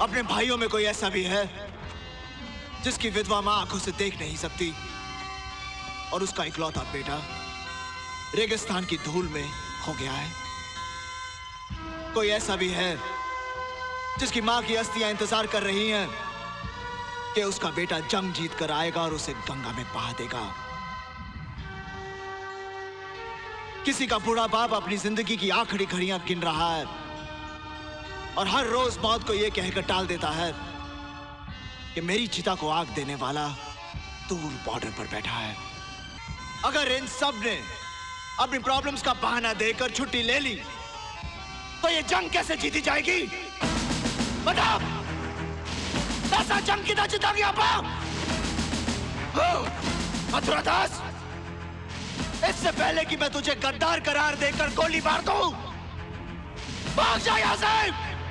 अपने भाइयों में कोई ऐसा भी है जिसकी विधवा माँ आँखों से देख नहीं सकती? और उसका इकलौता बेटा रेगिस्तान की धूल में खो गया है। कोई ऐसा भी है जिसकी माँ की अस्थियाँ इंतज़ार कर रही हैं कि उसका बेटा जंग जीत कर आएगा और उसे गंगा में बहा देगा। किसी का बूढ़ा बाप अपनी ज़िंदगी की आखिरी घड़ियाँ गिन रहा है। और हर रोज मौत को यह कहकर टाल देता है कि मेरी चिता को आग देने वाला दूर बॉर्डर पर बैठा है। अगर इन सबने अपनी प्रॉब्लम्स का बहाना देकर छुट्टी ले ली तो ये जंग कैसे जीती जाएगी? बता ऐसा जंग कितना जीता गया मथुरा दास, इससे पहले कि मैं तुझे गद्दार करार देकर गोली मार दूँ, भाग जा यहाँ से।